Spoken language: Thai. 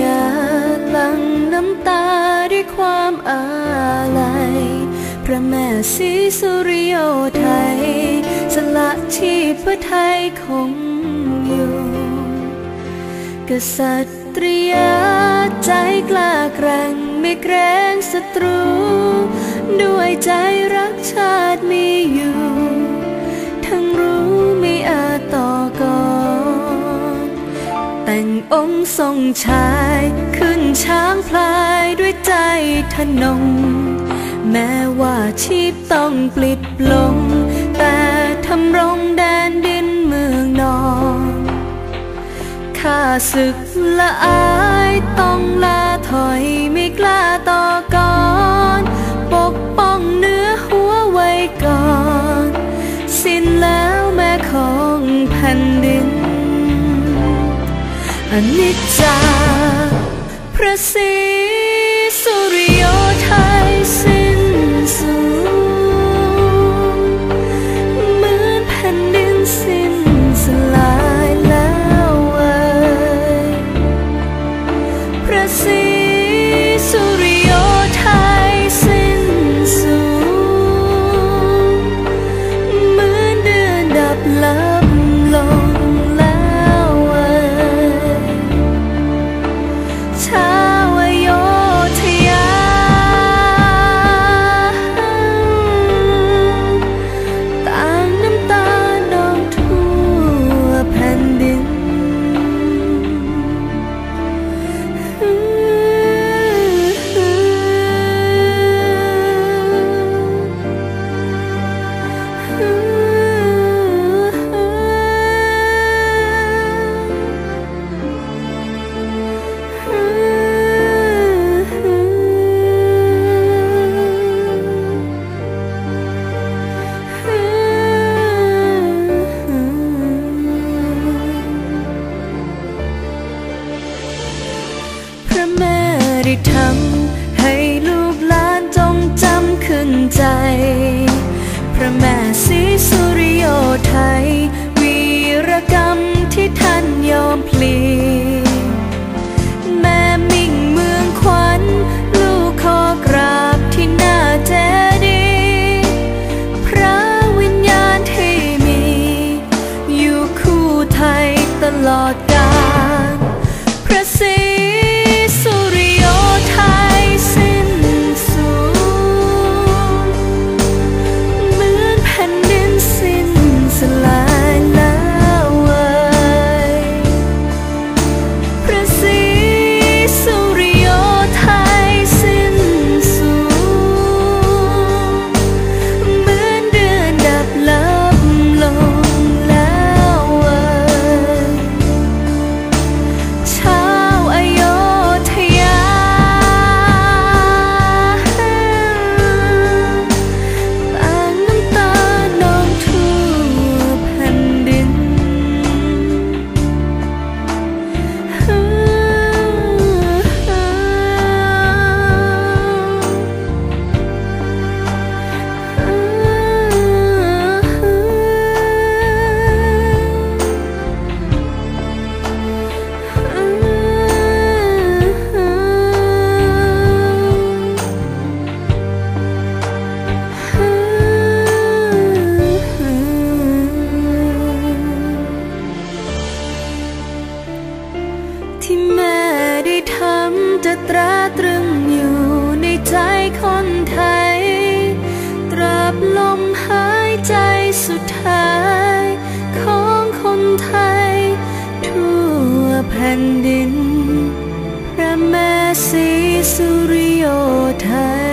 ยาหลังน้ำตาด้วยความอาลัย พระแม่ศรีสุริโยไทย สละชีพพื่อไทยคงอยู่ กษัตริยาใจกล้าแกร่งไม่เกรงศัตรู ด้วยใจรักชาติ แต่งองค์ทรงชายขึ้นช้างพลายด้วยใจทนง แม้ว่าชีพต้องปลิดลง แต่ทำรงแดนดินเมืองนอนข้าศึกละอาย นิจจาพระศรีสุริ ได้ทำให้ลูกหลานจงจำขึ้นใจ พระแม่ศรีสุริโยไทย วีรกรรมที่ท่านยอมพลีแม่มิ่งเมืองขวัญ ลูกขอกราบที่หน้าเจดีย์พระวิญญาณที่มี อยู่คู่ไทยตลอดกา ตราตรึงอยู่ในใจคนไทย ตราบลมหายใจสุดท้าย ของคนไทย ทั่วแผ่นดิน พระแม่ศรีสุริโยไทย